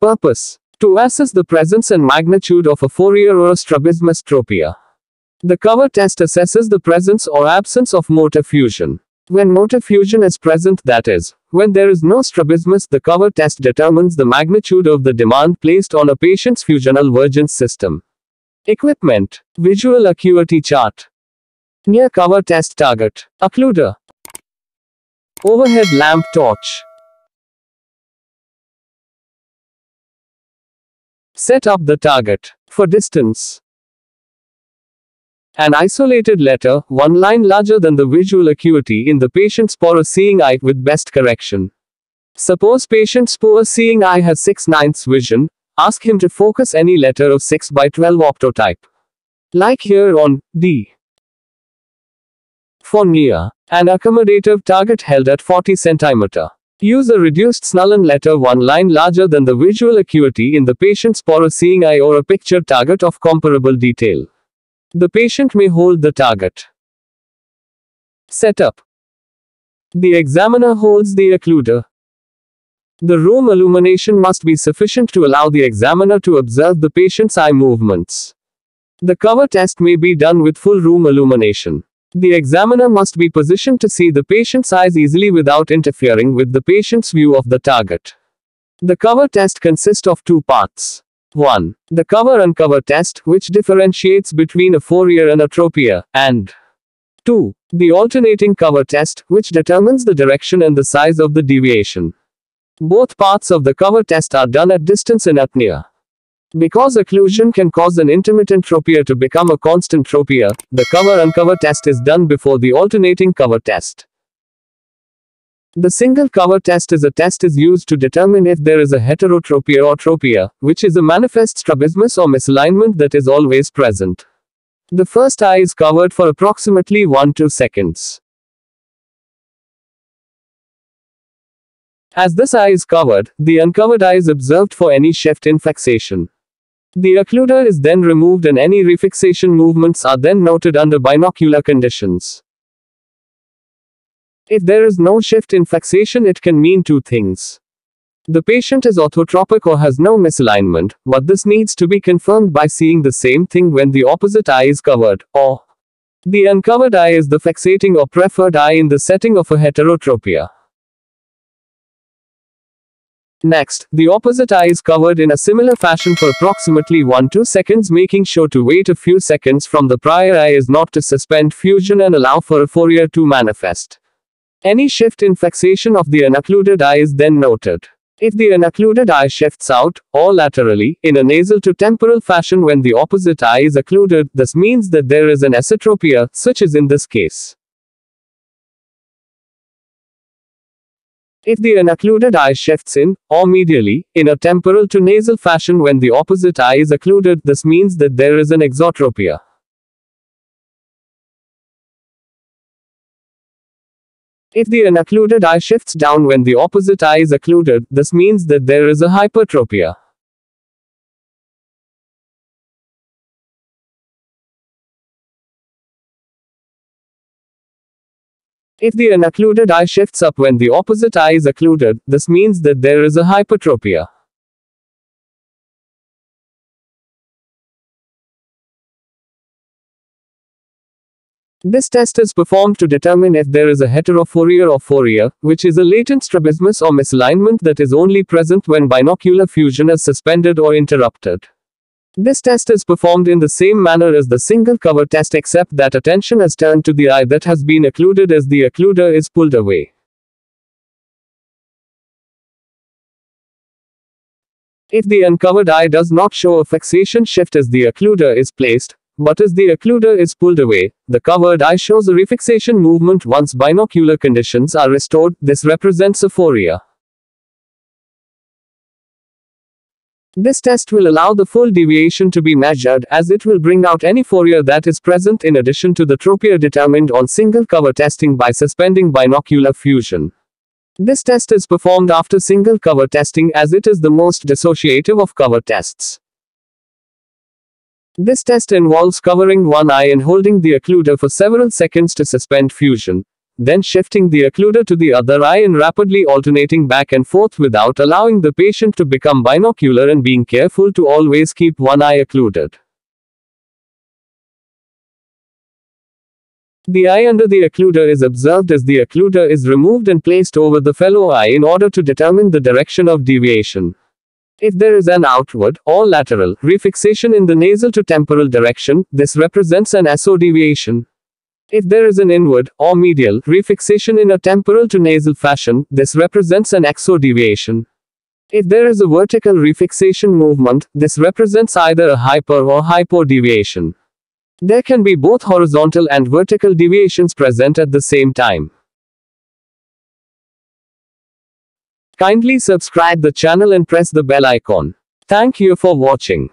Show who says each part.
Speaker 1: Purpose. To assess the presence and magnitude of a phoria or a strabismus tropia. The cover test assesses the presence or absence of motor fusion. When motor fusion is present, that is, when there is no strabismus, the cover test determines the magnitude of the demand placed on a patient's fusional vergence system. Equipment. Visual acuity chart. Near cover test target. Occluder. Overhead lamp torch. Set up the target. For distance. An isolated letter, one line larger than the visual acuity in the patient's poor seeing eye with best correction. Suppose patient's poor seeing eye has 6 ninths vision, ask him to focus any letter of 6 by 12 optotype. Like here on D. For near, an accommodative target held at 40 cm. Use a reduced Snellen letter one line larger than the visual acuity in the patient's poor seeing eye or a picture target of comparable detail. The patient may hold the target. Setup. The examiner holds the occluder. The room illumination must be sufficient to allow the examiner to observe the patient's eye movements. The cover test may be done with full room illumination. The examiner must be positioned to see the patient's eyes easily without interfering with the patient's view of the target. The cover test consists of two parts. 1. The cover and uncover test, which differentiates between a phoria and a tropia, and 2. The alternating cover test, which determines the direction and the size of the deviation. Both parts of the cover test are done at distance in apnea. Because occlusion can cause an intermittent tropia to become a constant tropia, the cover uncover test is done before the alternating cover test. The single cover test is a test is used to determine if there is a heterotropia or tropia, which is a manifest strabismus or misalignment that is always present. The first eye is covered for approximately 1-2 seconds. As this eye is covered, the uncovered eye is observed for any shift in fixation. The occluder is then removed and any refixation movements are then noted under binocular conditions. If there is no shift in fixation it can mean two things. The patient is orthotropic or has no misalignment, but this needs to be confirmed by seeing the same thing when the opposite eye is covered, or the uncovered eye is the fixating or preferred eye in the setting of a heterotropia. Next, the opposite eye is covered in a similar fashion for approximately 1-2 seconds making sure to wait a few seconds from the prior eye is not to suspend fusion and allow for a phoria to manifest. Any shift in fixation of the unoccluded eye is then noted. If the unoccluded eye shifts out, or laterally, in a nasal to temporal fashion when the opposite eye is occluded, this means that there is an esotropia, such as in this case. If the unoccluded eye shifts in, or medially, in a temporal to nasal fashion when the opposite eye is occluded, this means that there is an exotropia. If the unoccluded eye shifts down when the opposite eye is occluded, this means that there is a hypertropia. If the unoccluded eye shifts up when the opposite eye is occluded, this means that there is a hypertropia. This test is performed to determine if there is a heterophoria or phoria, which is a latent strabismus or misalignment that is only present when binocular fusion is suspended or interrupted. This test is performed in the same manner as the single cover test except that attention is turned to the eye that has been occluded as the occluder is pulled away. If the uncovered eye does not show a fixation shift as the occluder is placed, but as the occluder is pulled away, the covered eye shows a refixation movement once binocular conditions are restored. This represents a This test will allow the full deviation to be measured as it will bring out any phoria that is present in addition to the tropia determined on single cover testing by suspending binocular fusion. This test is performed after single cover testing as it is the most dissociative of cover tests. This test involves covering one eye and holding the occluder for several seconds to suspend fusion. Then shifting the occluder to the other eye and rapidly alternating back and forth without allowing the patient to become binocular and being careful to always keep one eye occluded. The eye under the occluder is observed as the occluder is removed and placed over the fellow eye in order to determine the direction of deviation. If there is an outward, or lateral, refixation in the nasal to temporal direction, this represents an eso deviation. If there is an inward, or medial, refixation in a temporal to nasal fashion, this represents an exo deviation. If there is a vertical refixation movement, this represents either a hyper or hypo deviation. There can be both horizontal and vertical deviations present at the same time. Kindly subscribe the channel and press the bell icon. Thank you for watching.